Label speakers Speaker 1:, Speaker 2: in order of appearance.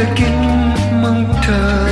Speaker 1: tôi kính mong chờ.